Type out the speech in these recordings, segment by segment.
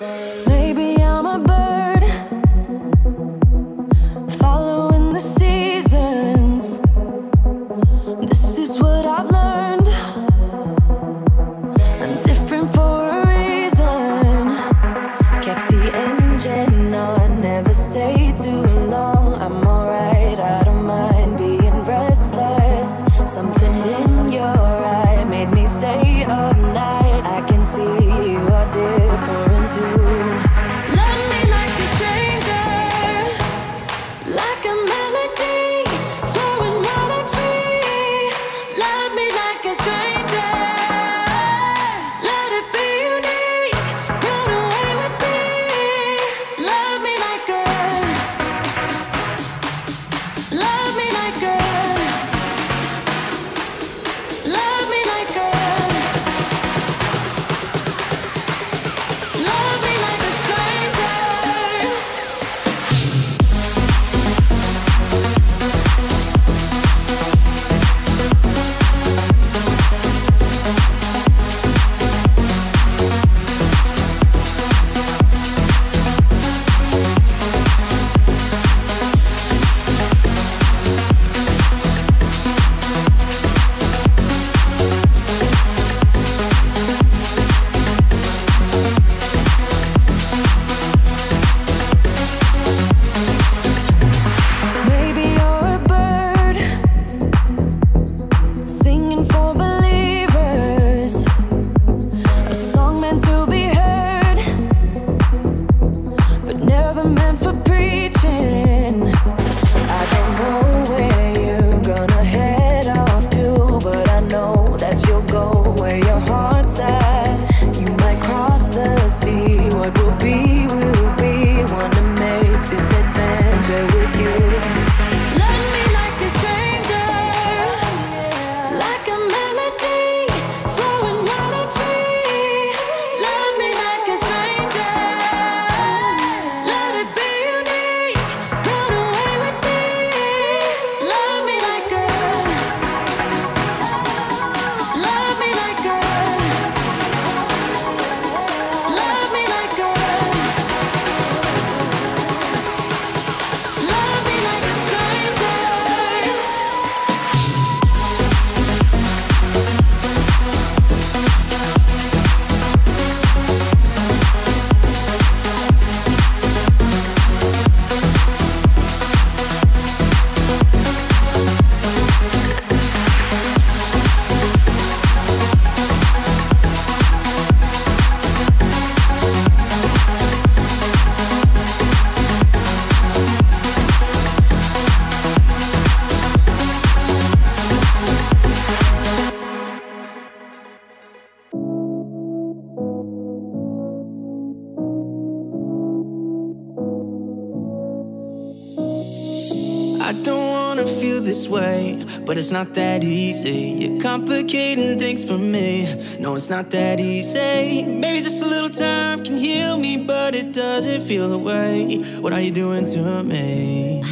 birthday. but it's not that easy. You're complicating things for me. No, it's not that easy. Maybe just a little time can heal me, but it doesn't feel the way. What are you doing to me?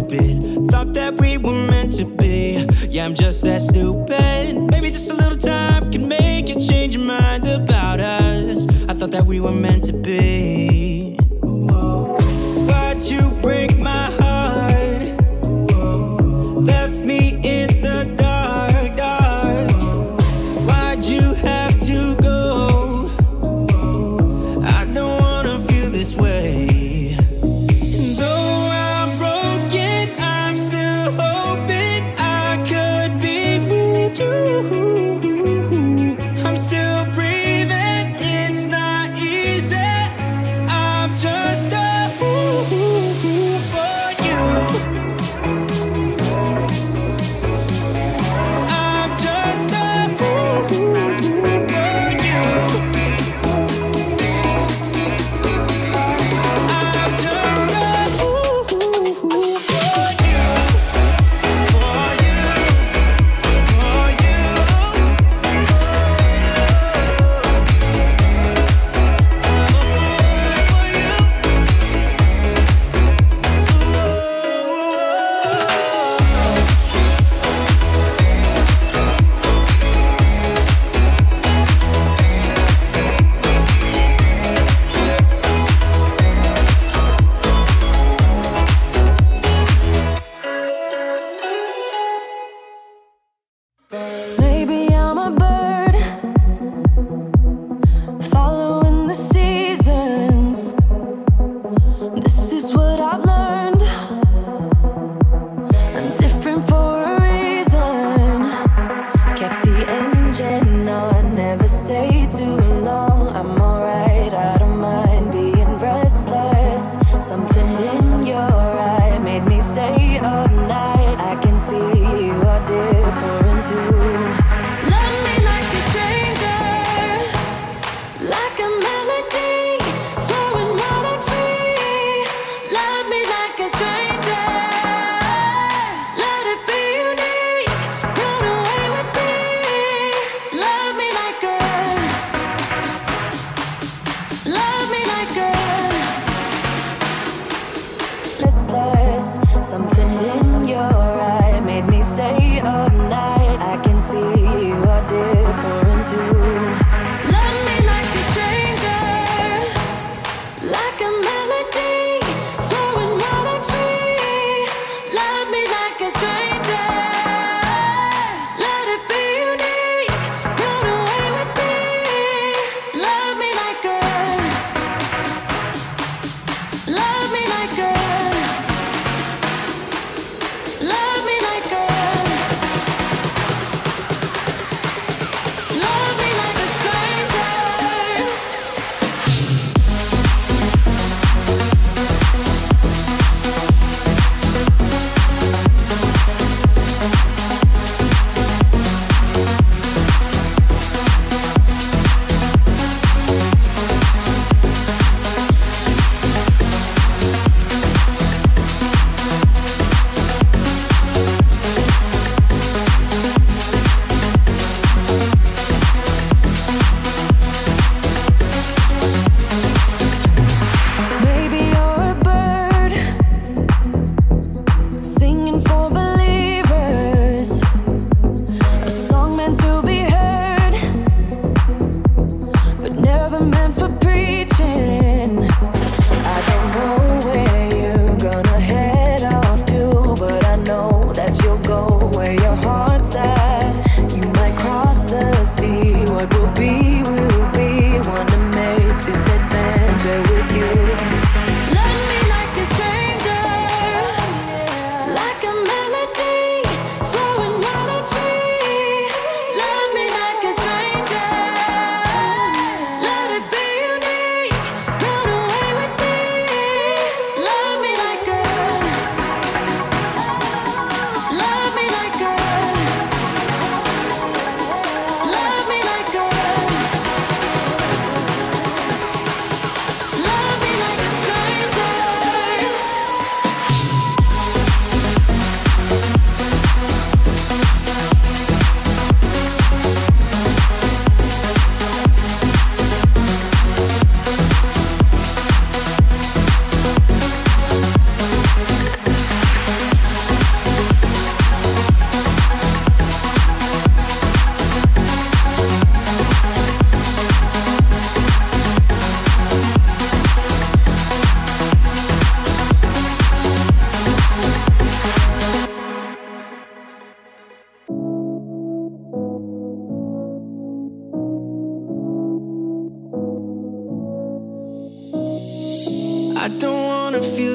stupid. Thought that we were meant to be. Yeah, I'm just that stupid. Maybe just a little time can make you change your mind about us. I thought that we were meant to be.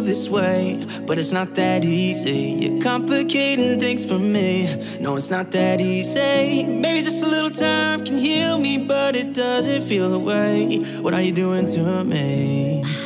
this way, but it's not that easy. You're complicating things for me. No, it's not that easy. Maybe just a little time can heal me, but it doesn't feel the way. What are you doing to me?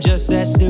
I'm just that stupid.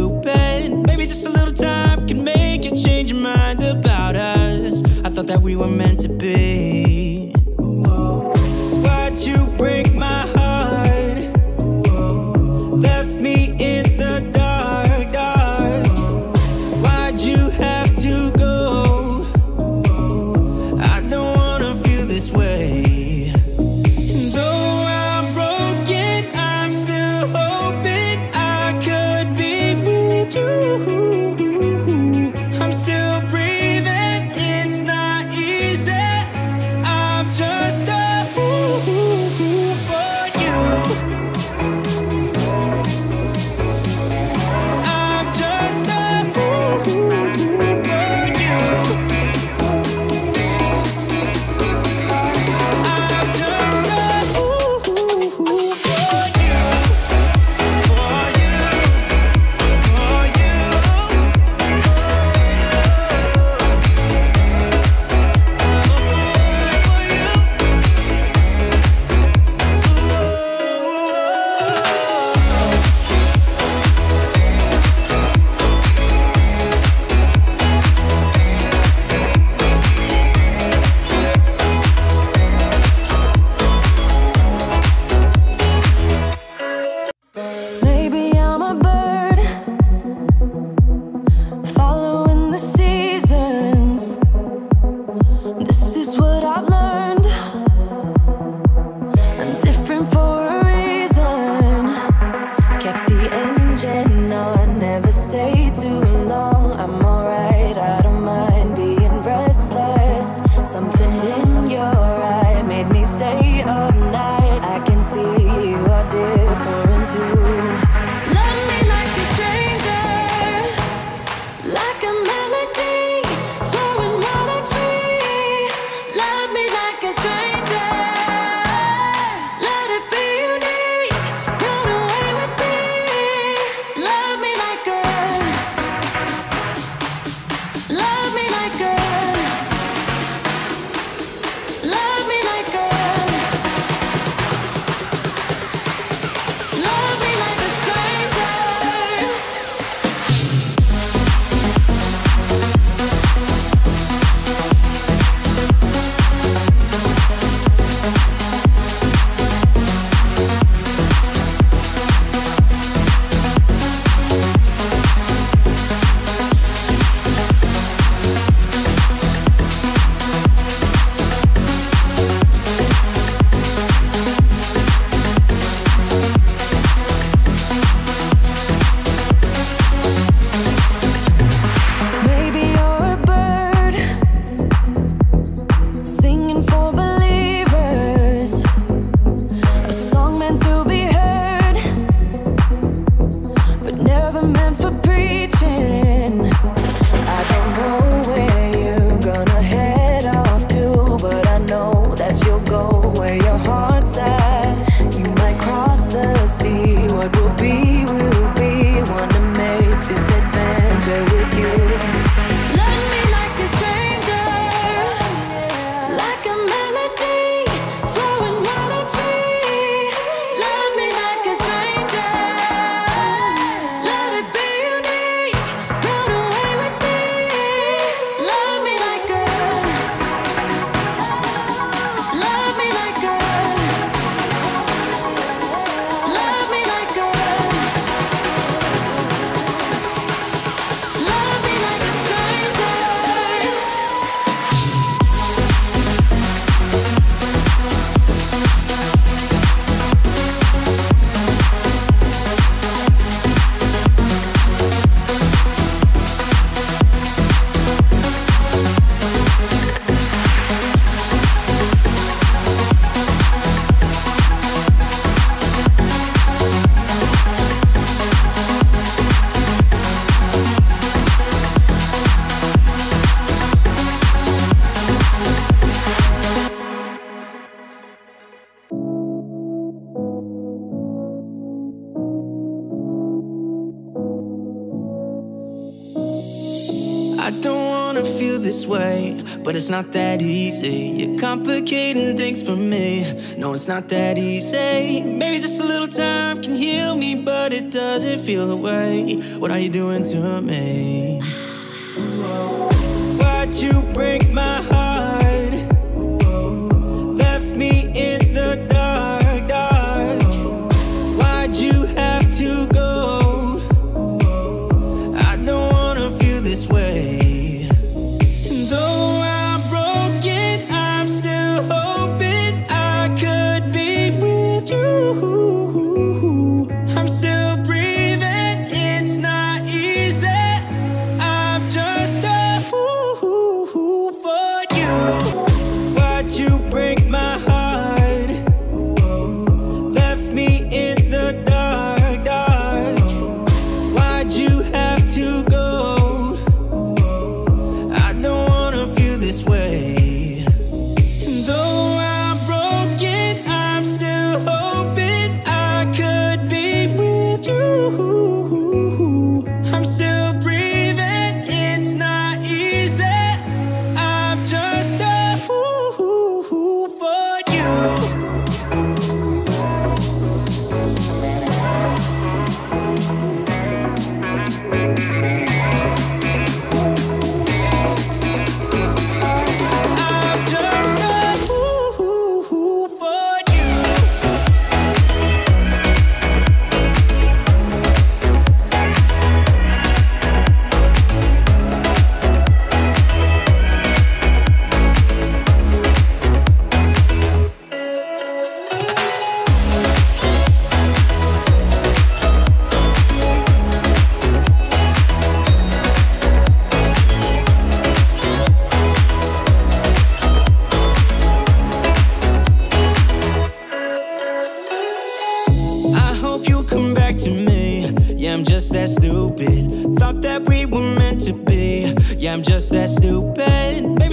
it's not that easy. You're complicating things for me. No, it's not that easy. Maybe just a little time can heal me, but it doesn't feel the way. What are you doing to me?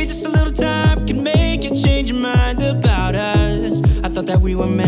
just a little time can make you change your mind about us. I thought that we were meant.